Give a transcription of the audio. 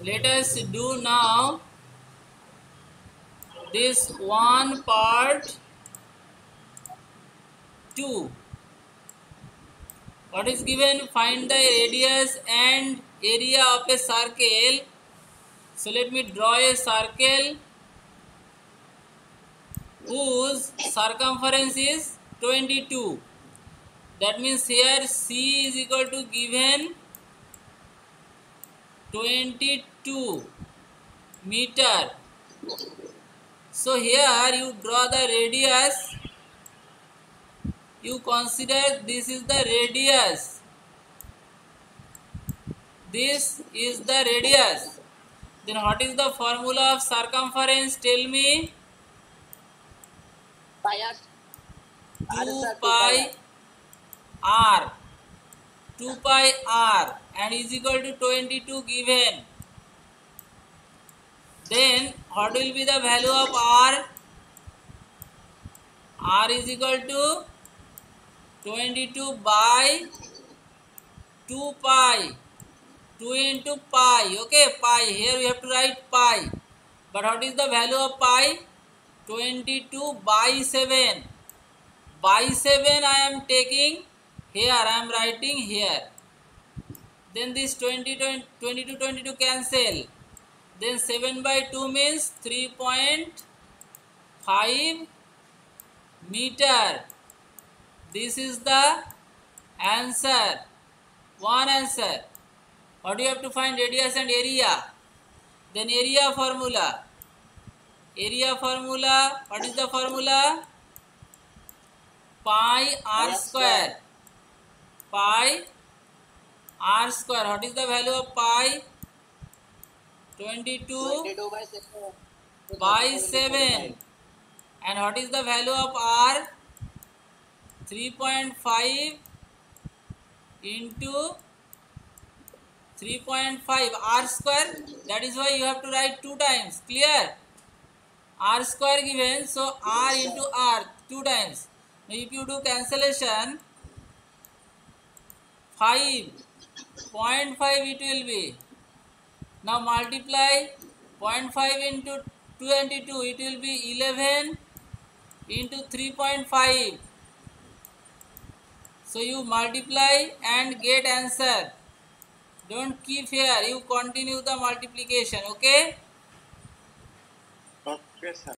let us do now this one part 2 what is given? Find the radius and area of a circle. So let me draw a circle whose circumference is 22 that means here c is equal to given 22 meter. So here you draw the radius. You consider this is the radius. This is the radius. Then what is the formula of circumference? Tell me. Pi r. 2 pi r 2 pi r and is equal to 22 given. Then what will be the value of r? r is equal to 22 by 2 pi 2 into pi. Okay pi. Here we have to write pi. But what is the value of pi? 22 by 7 by 7 I am taking here I am writing here. Then this 20, 20 22 22 cancel. Then 7 by 2 means 3.5 meter. This is the answer. One answer. What do you have to find? Radius and area. Then area formula. Area formula. What is the formula? Pi r square pi r square what is the value of pi 22 22 7 by 7 and what is the value of r 3.5 into 3.5 r square that is why you have to write two times clear r square given so r into r two times now if you do cancellation 5.5 it will be now multiply 0.5 into 22 it will be 11 into 3.5 so you multiply and get answer don't keep here you continue the multiplication okay Okay, sir.